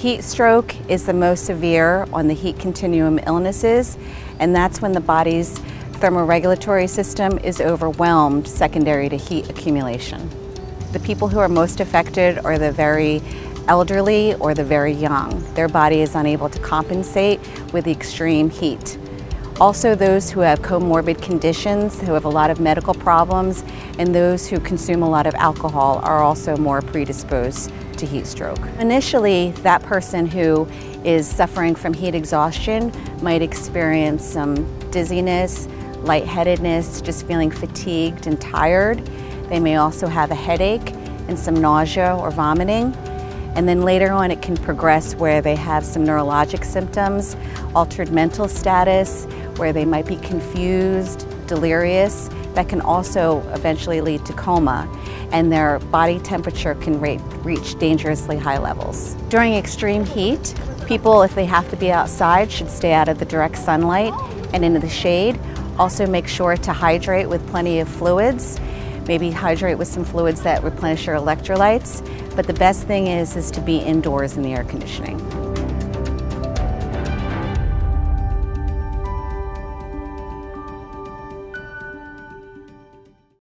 Heat stroke is the most severe on the heat continuum illnesses, and that's when the body's thermoregulatory system is overwhelmed secondary to heat accumulation. The people who are most affected are the very elderly or the very young. Their body is unable to compensate with the extreme heat. Also those who have comorbid conditions, who have a lot of medical problems, and those who consume a lot of alcohol are also more predisposed to heat stroke. Initially, that person who is suffering from heat exhaustion might experience some dizziness, lightheadedness, just feeling fatigued and tired. They may also have a headache and some nausea or vomiting. And then later on it can progress where they have some neurologic symptoms, altered mental status, where they might be confused, delirious, that can also eventually lead to coma and their body temperature can reach dangerously high levels. During extreme heat, people, if they have to be outside, should stay out of the direct sunlight and into the shade. Also make sure to hydrate with plenty of fluids. Maybe hydrate with some fluids that replenish your electrolytes. But the best thing is, is to be indoors in the air conditioning.